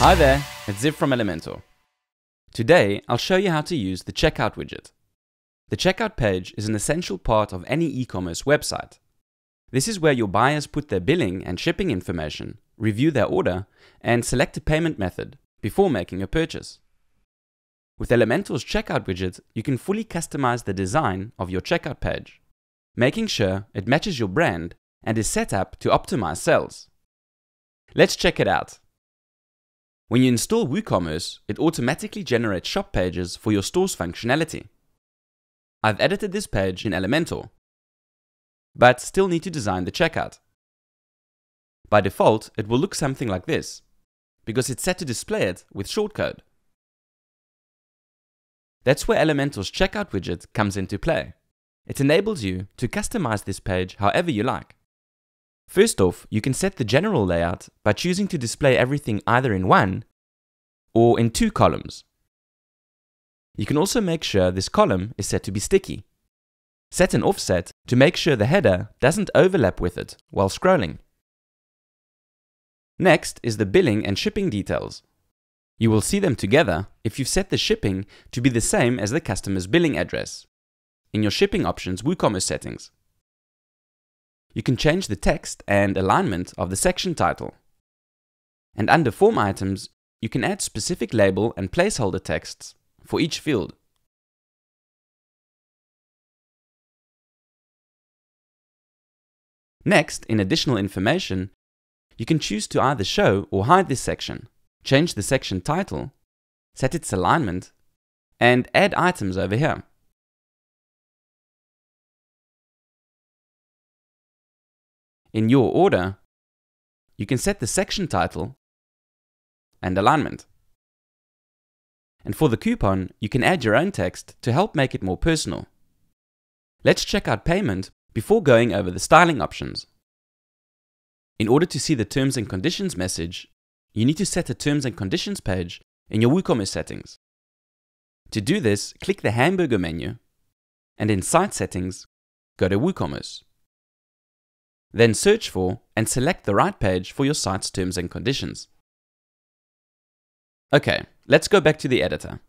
Hi there, it's Ziv from Elementor. Today, I'll show you how to use the checkout widget. The checkout page is an essential part of any e-commerce website. This is where your buyers put their billing and shipping information, review their order, and select a payment method before making a purchase. With Elementor's checkout widget, you can fully customize the design of your checkout page, making sure it matches your brand and is set up to optimize sales. Let's check it out. When you install WooCommerce, it automatically generates shop pages for your store's functionality. I've edited this page in Elementor, but still need to design the checkout. By default, it will look something like this, because it's set to display it with shortcode. That's where Elementor's checkout widget comes into play. It enables you to customize this page however you like. First off, you can set the general layout by choosing to display everything either in one or in two columns. You can also make sure this column is set to be sticky. Set an offset to make sure the header doesn't overlap with it while scrolling. Next is the billing and shipping details. You will see them together if you've set the shipping to be the same as the customer's billing address in your shipping options WooCommerce settings. You can change the text and alignment of the section title. And under form items, you can add specific label and placeholder texts for each field. Next, in additional information, you can choose to either show or hide this section, change the section title, set its alignment, and add items over here. In your order, you can set the section title and alignment. And for the coupon, you can add your own text to help make it more personal. Let's check out payment before going over the styling options. In order to see the terms and conditions message, you need to set a terms and conditions page in your WooCommerce settings. To do this, click the hamburger menu and in site settings, go to WooCommerce. Then search for and select the right page for your site's terms and conditions. Okay, let's go back to the editor.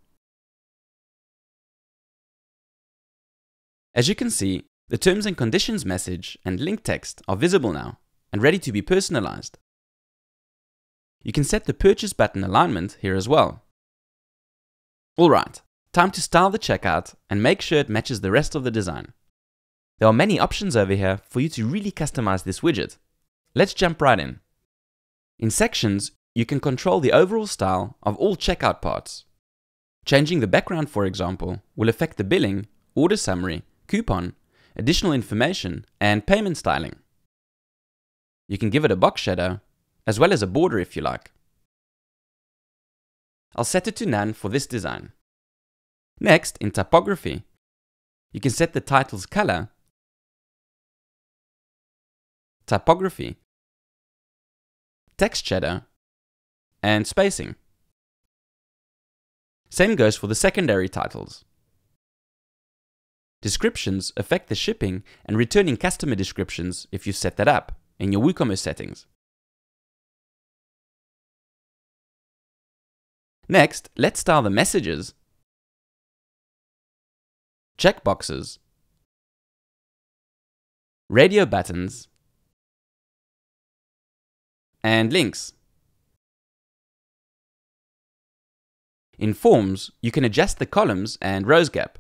As you can see, the terms and conditions message and link text are visible now and ready to be personalized. You can set the purchase button alignment here as well. Alright, time to style the checkout and make sure it matches the rest of the design. There are many options over here for you to really customize this widget. Let's jump right in. In sections, you can control the overall style of all checkout parts. Changing the background, for example, will affect the billing, order summary, coupon, additional information, and payment styling. You can give it a box shadow, as well as a border if you like. I'll set it to none for this design. Next, in typography, you can set the title's color typography, text shadow, and spacing. Same goes for the secondary titles. Descriptions affect the shipping and returning customer descriptions if you set that up in your WooCommerce settings. Next, let's style the messages, checkboxes, radio buttons, and links. In Forms, you can adjust the columns and rows gap.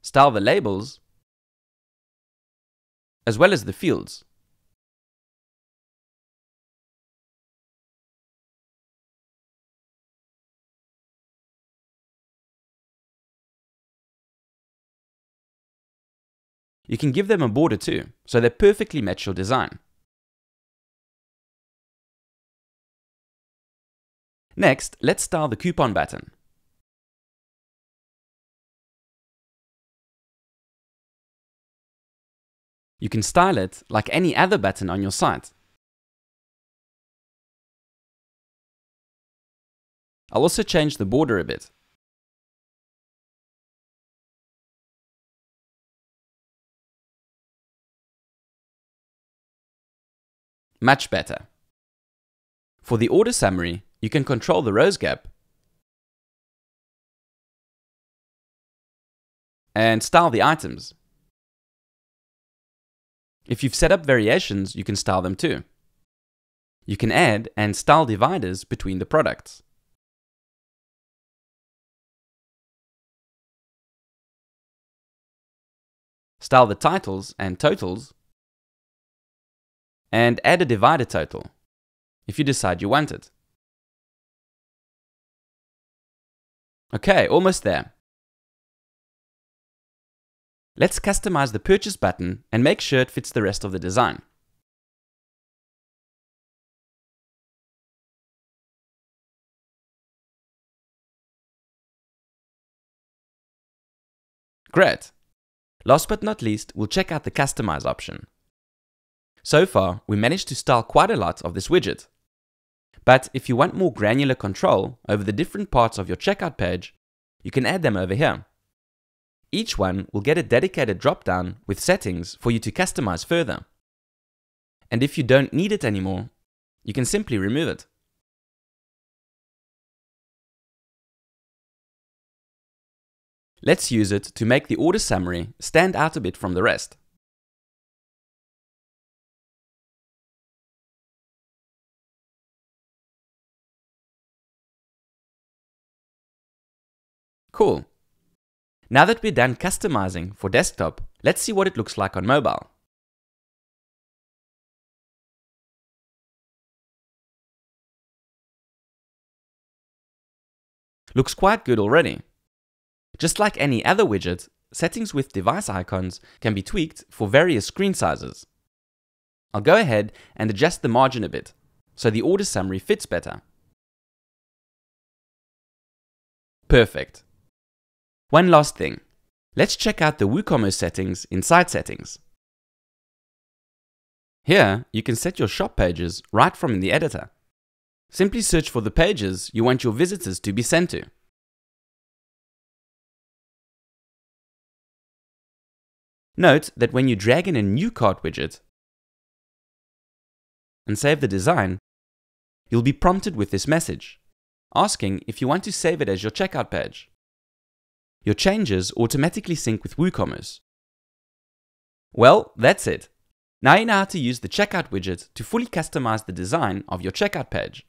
Style the labels, as well as the fields. You can give them a border too, so they perfectly match your design. Next, let's style the coupon button. You can style it like any other button on your site. I'll also change the border a bit. Much better. For the order summary, you can control the rows gap and style the items. If you've set up variations, you can style them too. You can add and style dividers between the products. Style the titles and totals, and add a divider total, if you decide you want it. Okay, almost there. Let's customize the purchase button and make sure it fits the rest of the design. Great. Last but not least, we'll check out the Customize option. So far, we managed to style quite a lot of this widget. But if you want more granular control over the different parts of your checkout page, you can add them over here. Each one will get a dedicated drop-down with settings for you to customize further. And if you don't need it anymore, you can simply remove it. Let's use it to make the order summary stand out a bit from the rest. Cool. Now that we're done customizing for desktop, let's see what it looks like on mobile. Looks quite good already. Just like any other widget, settings with device icons can be tweaked for various screen sizes. I'll go ahead and adjust the margin a bit, so the order summary fits better. Perfect. One last thing. Let's check out the WooCommerce settings in Site Settings. Here, you can set your shop pages right from the editor. Simply search for the pages you want your visitors to be sent to. Note that when you drag in a new cart widget and save the design, you'll be prompted with this message, asking if you want to save it as your checkout page. Your changes automatically sync with WooCommerce. Well, that's it. Now you know how to use the checkout widget to fully customize the design of your checkout page.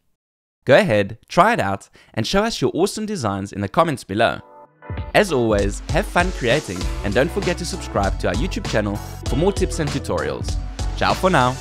Go ahead, try it out, and show us your awesome designs in the comments below. As always, have fun creating and don't forget to subscribe to our YouTube channel for more tips and tutorials. Ciao for now!